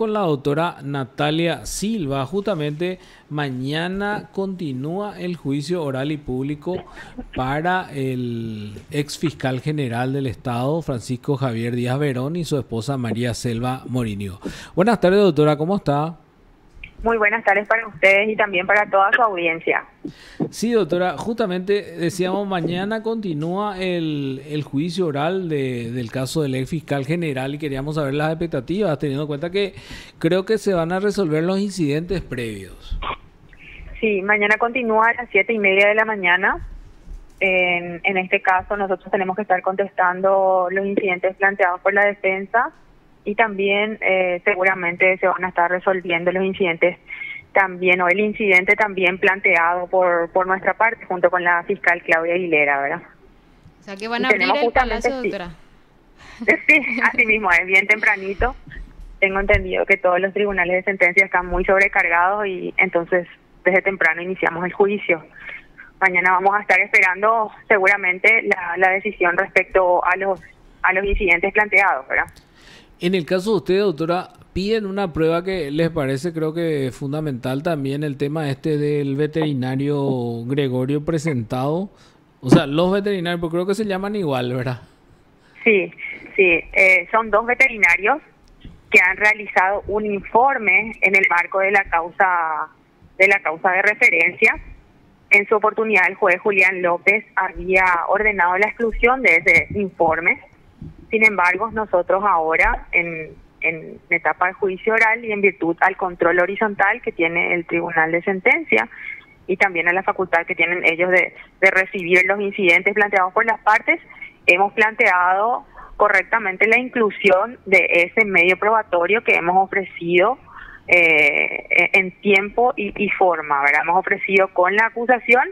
con la doctora Natalia Silva. Justamente mañana continúa el juicio oral y público para el ex fiscal general del Estado, Francisco Javier Díaz Verón, y su esposa María Selva Morinio. Buenas tardes, doctora, ¿cómo está? Muy buenas tardes para ustedes y también para toda su audiencia. Sí, doctora, justamente decíamos, mañana continúa el, el juicio oral de, del caso del ex fiscal general y queríamos saber las expectativas, teniendo en cuenta que creo que se van a resolver los incidentes previos. Sí, mañana continúa a las siete y media de la mañana. En, en este caso, nosotros tenemos que estar contestando los incidentes planteados por la defensa y también eh, seguramente se van a estar resolviendo los incidentes también o el incidente también planteado por por nuestra parte junto con la fiscal Claudia Aguilera, ¿verdad? O sea que van a abrir el palacio, doctora. Sí, así mismo es bien tempranito. Tengo entendido que todos los tribunales de sentencia están muy sobrecargados y entonces desde temprano iniciamos el juicio. Mañana vamos a estar esperando seguramente la, la decisión respecto a los a los incidentes planteados, ¿verdad? En el caso de usted, doctora, piden una prueba que les parece creo que fundamental también el tema este del veterinario Gregorio presentado. O sea, los veterinarios, porque creo que se llaman igual, ¿verdad? Sí, sí, eh, son dos veterinarios que han realizado un informe en el marco de la causa de la causa de referencia. En su oportunidad, el juez Julián López había ordenado la exclusión de ese informe sin embargo, nosotros ahora, en, en etapa de juicio oral y en virtud al control horizontal que tiene el Tribunal de Sentencia y también a la facultad que tienen ellos de, de recibir los incidentes planteados por las partes, hemos planteado correctamente la inclusión de ese medio probatorio que hemos ofrecido eh, en tiempo y, y forma. Hemos ofrecido con la acusación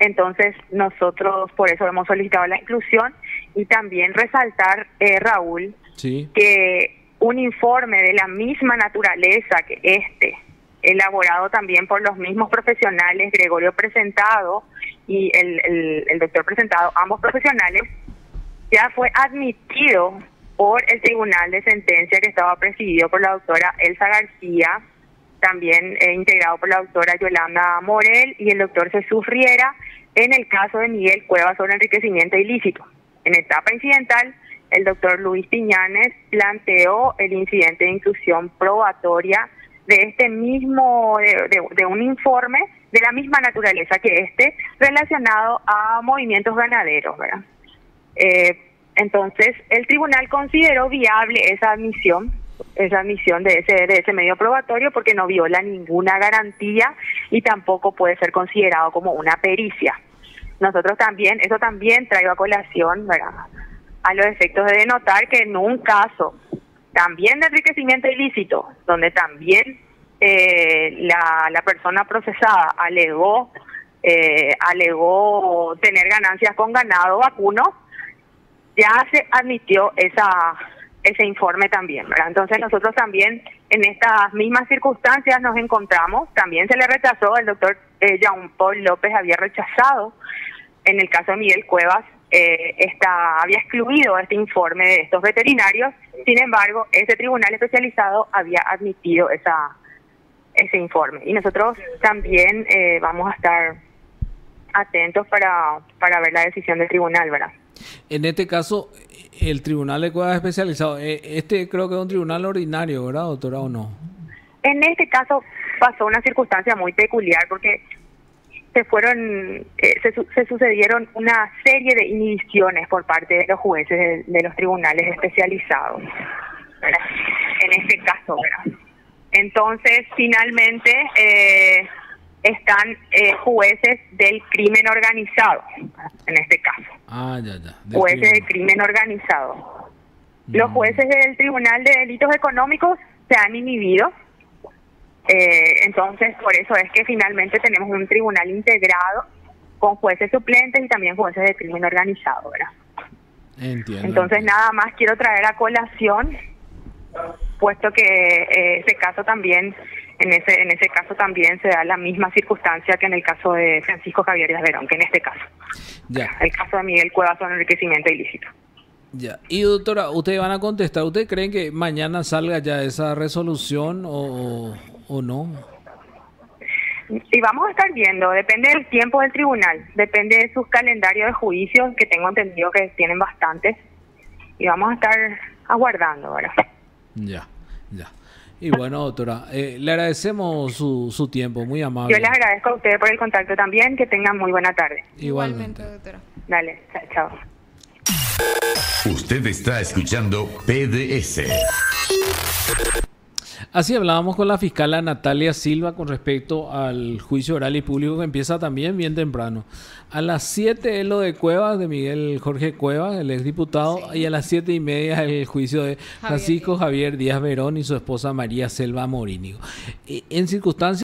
entonces, nosotros por eso hemos solicitado la inclusión y también resaltar, eh, Raúl, que un informe de la misma naturaleza que este, elaborado también por los mismos profesionales, Gregorio presentado y el, el, el doctor presentado, ambos profesionales, ya fue admitido por el Tribunal de Sentencia que estaba presidido por la doctora Elsa García, también eh, integrado por la doctora Yolanda Morel y el doctor Jesús Riera, en el caso de Miguel Cuevas sobre enriquecimiento ilícito. En etapa incidental, el doctor Luis Piñanes planteó el incidente de inclusión probatoria de este mismo, de, un informe de la misma naturaleza que este, relacionado a movimientos ganaderos, ¿verdad? Eh, entonces, el tribunal consideró viable esa admisión esa admisión de ese, de ese medio probatorio porque no viola ninguna garantía y tampoco puede ser considerado como una pericia. Nosotros también, eso también traigo a colación, ¿verdad? A los efectos de denotar que en un caso también de enriquecimiento ilícito, donde también eh, la, la persona procesada alegó eh, alegó tener ganancias con ganado vacuno, ya se admitió esa ese informe también, ¿verdad? Entonces nosotros también en estas mismas circunstancias nos encontramos, también se le rechazó, el doctor eh, Jean Paul López había rechazado, en el caso de Miguel Cuevas, eh, esta, había excluido este informe de estos veterinarios, sin embargo, ese tribunal especializado había admitido esa ese informe. Y nosotros también eh, vamos a estar atentos para, para ver la decisión del tribunal, ¿verdad? En este caso, el Tribunal de Cuevas Especializado, eh, este creo que es un tribunal ordinario, ¿verdad, doctora, o no? En este caso pasó una circunstancia muy peculiar porque se fueron, eh, se, sucedieron una serie de inhibiciones por parte de los jueces de, los tribunales especializados. En este caso, ¿verdad? Entonces, finalmente, eh, están eh, jueces del crimen organizado, en este caso. Ah, ya, ya. jueces del crimen organizado. Los jueces del Tribunal de Delitos Económicos se han inhibido. Eh, entonces, por eso es que finalmente tenemos un tribunal integrado con jueces suplentes y también jueces de crimen organizado, ¿verdad? Entiendo. Entonces, nada más quiero traer a colación, puesto que eh, ese caso también en ese en ese caso también se da la misma circunstancia que en el caso de Francisco Javier de Verón, que en este caso. Ya. El caso de Miguel Cuevas son enriquecimiento ilícito. Ya. Y doctora, ustedes van a contestar. ¿Ustedes creen que mañana salga ya esa resolución o, o no? Y vamos a estar viendo, depende del tiempo del tribunal, depende de sus calendarios de juicios, que tengo entendido que tienen bastantes, y vamos a estar aguardando, ¿verdad? Ya, ya. Y bueno, doctora, eh, le agradecemos su, su tiempo, muy amable. Yo les agradezco a ustedes por el contacto también, que tengan muy buena tarde. Igualmente, doctora. Dale, chao. Usted está escuchando PDS. Así hablábamos con la fiscal Natalia Silva con respecto al juicio oral y público que empieza también bien temprano. A las 7 es lo de Cuevas, de Miguel Jorge Cuevas, el exdiputado, y a las 7 y media el juicio de Francisco Javier Díaz Verón y su esposa María Selva Morínigo. En circunstancias